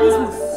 organismos.